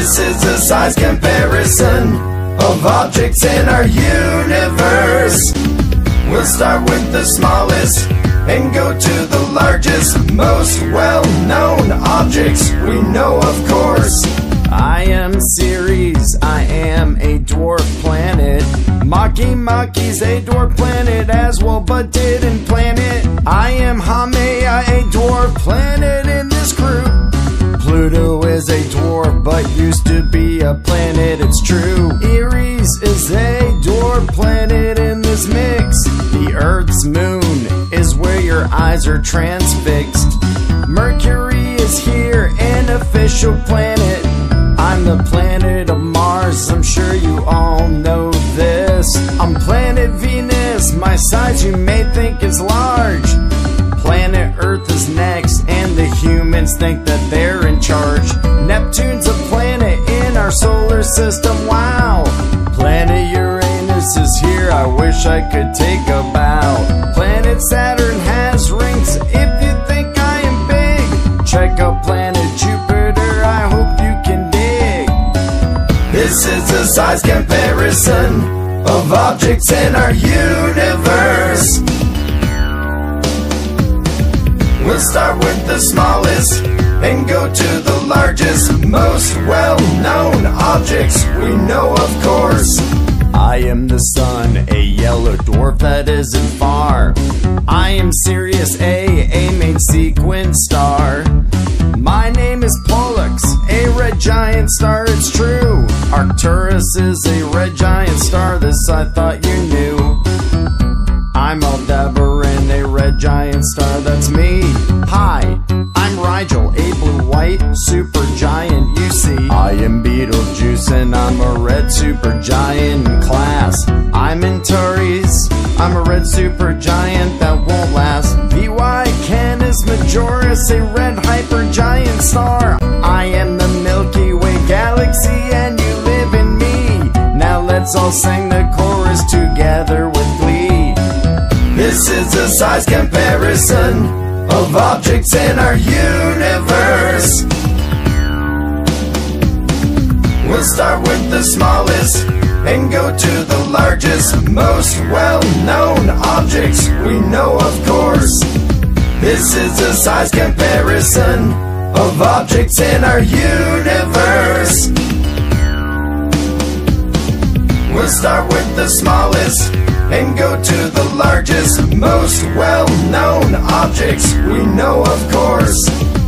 This is a size comparison of objects in our universe. We'll start with the smallest and go to the largest, most well known objects we know, of course. I am Ceres, I am a dwarf planet. Makemake's a dwarf planet as well, but didn't plan it. I am Haumea, a dwarf planet in this group. Pluto is a but used to be a planet, it's true. Eris is a dwarf planet in this mix. The Earth's moon is where your eyes are transfixed. Mercury is here, an official planet. I'm the planet of Mars, I'm sure you all know this. I'm planet Venus, my size you may think is large. Planet Earth is next, and the humans think that they're in charge. System, wow. Planet Uranus is here, I wish I could take a bow. Planet Saturn has rings, if you think I am big. Check out planet Jupiter, I hope you can dig. This is a size comparison of objects in our universe. We'll start with the smallest and go to the largest, most well known objects we know, of course. I am the sun, a yellow dwarf that isn't far. I am Sirius A, a main sequence star. My name is Pollux, a red giant star, it's true. Arcturus is a red giant star, this I thought you knew. I'm Aldebaran, a red giant star, that's me. Hi, I'm a blue white super giant, you see. I am Betelgeuse, and I'm a red super giant in class. I'm in Antares, I'm a red super giant that won't last. VY Canis Majoris, a red hyper giant star. I am the Milky Way galaxy, and you live in me. Now let's all sing the chorus together with glee. This is a size comparison of objects in our universe. We'll start with the smallest and go to the largest, most well known objects we know, of course. This is a size comparison of objects in our universe. We'll start with the smallest and go to the largest, most well objects we know of course.